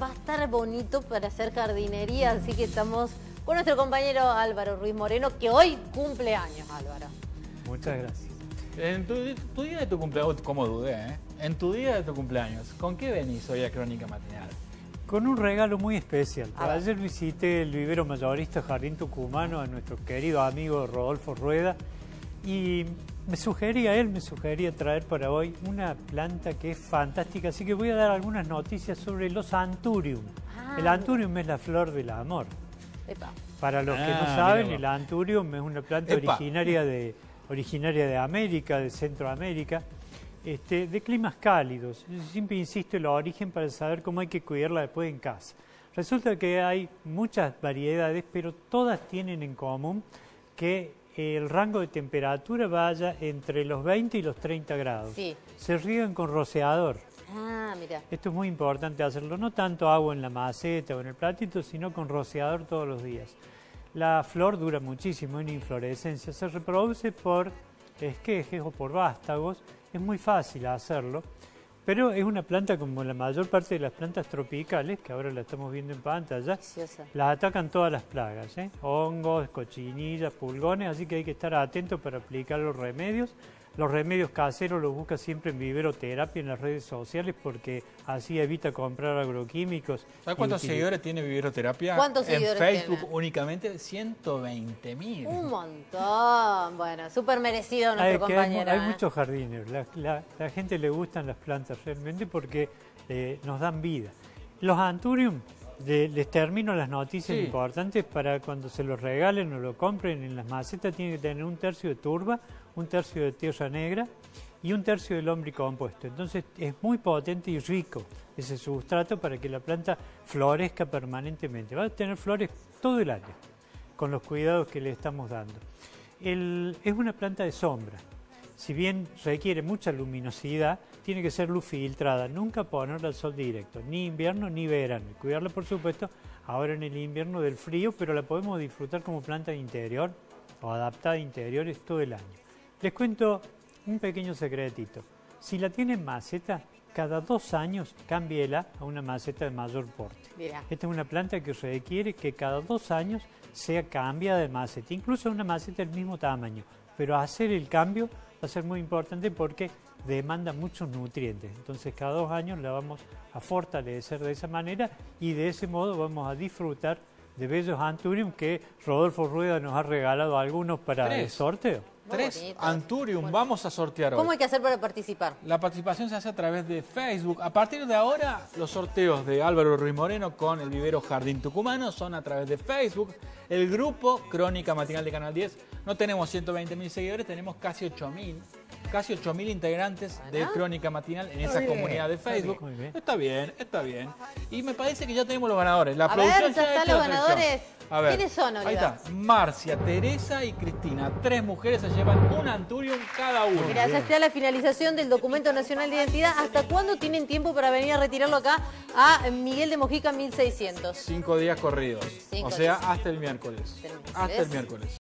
va a estar bonito para hacer jardinería, así que estamos con nuestro compañero Álvaro Ruiz Moreno, que hoy cumple años, Álvaro. Muchas gracias. En tu, tu día de tu cumpleaños, como dudé, ¿eh? En tu día de tu cumpleaños, ¿con qué venís hoy a Crónica Matinal? Con un regalo muy especial. Ayer visité el vivero mayorista Jardín Tucumano a nuestro querido amigo Rodolfo Rueda y me sugería, él me sugería traer para hoy una planta que es fantástica, así que voy a dar algunas noticias sobre los anturium. Ah, el anturium es la flor del amor. Epa. Para los que no Ah, saben, mira el anturium es una planta Epa. originaria de, originaria de América, de Centroamérica, este, de climas cálidos. Yo siempre insisto en el origen para saber cómo hay que cuidarla después en casa. Resulta que hay muchas variedades, pero todas tienen en común que el rango de temperatura vaya entre los 20 y los 30 grados. Sí. Se riegan con rociador. Ah, mira. Esto es muy importante hacerlo, no tanto agua en la maceta o en el platito, sino con rociador todos los días. La flor dura muchísimo en inflorescencia, se reproduce por esquejes o por vástagos, es muy fácil hacerlo, pero es una planta como la mayor parte de las plantas tropicales, que ahora la estamos viendo en pantalla, Preciosa. las atacan todas las plagas, ¿eh? hongos, cochinillas, pulgones, así que hay que estar atento para aplicar los remedios. Los remedios caseros los busca siempre en Viveroterapia en las redes sociales porque así evita comprar agroquímicos. ¿Sabes cuántos seguidores tiene Viveroterapia? ¿Cuántos en seguidores Facebook tiene? únicamente 120 mil. Un montón. Bueno, súper merecido nuestro hay compañero. hay ¿eh? muchos jardines. La, la- la gente le gustan las plantas realmente porque eh, nos dan vida. Los anturium, de- les termino las noticias Sí. importantes para cuando se los regalen o lo compren en las macetas, tienen que tener un tercio de turba, un tercio de tierra negra y un tercio del hombre compuesto. Entonces es muy potente y rico ese sustrato para que la planta florezca permanentemente. Va a tener flores todo el año con los cuidados que le estamos dando. Es una planta de sombra. Si bien requiere mucha luminosidad, tiene que ser luz filtrada, nunca ponerla al sol directo, ni invierno ni verano. Cuidarla, por supuesto, ahora en el invierno del frío, pero la podemos disfrutar como planta de interior o adaptada a interiores todo el año. Les cuento un pequeño secretito. Si la tienen maceta, cada dos años cámbiela a una maceta de mayor porte. Mira. Esta es una planta que requiere que cada dos años sea cambiada de maceta, incluso una maceta del mismo tamaño. Pero hacer el cambio va a ser muy importante porque demanda muchos nutrientes. Entonces cada dos años la vamos a fortalecer de esa manera y de ese modo vamos a disfrutar de bellos anturium que Rodolfo Rueda nos ha regalado algunos para el sorteo. Muy Tres bonito. Anturium vamos a sortear hoy. ¿Cómo hay que hacer para participar? La participación se hace a través de Facebook. A partir de ahora, los sorteos de Álvaro Ruiz Moreno con el vivero Jardín Tucumano son a través de Facebook. El grupo Crónica Matinal de Canal 10. No tenemos 120 mil seguidores, tenemos casi 8 mil. Casi 8 mil integrantes de. Crónica Matinal en esa bien, comunidad de está Facebook. bien. Está bien, está bien. Y me parece que ya tenemos los ganadores. La A producción ver, ¿ya están hecho los ganadores? A ver, ¿Quiénes son, Ahí Oliva? está. Marcia, Teresa y Cristina. Tres mujeres se llevan un Anturium cada uno. Mira, ya está la finalización del documento nacional de identidad. ¿Hasta cuándo tienen tiempo para venir a retirarlo acá a Miguel de Mojica 1600? Cinco días corridos. Cinco o sea, días. Hasta el miércoles. Hasta el miércoles.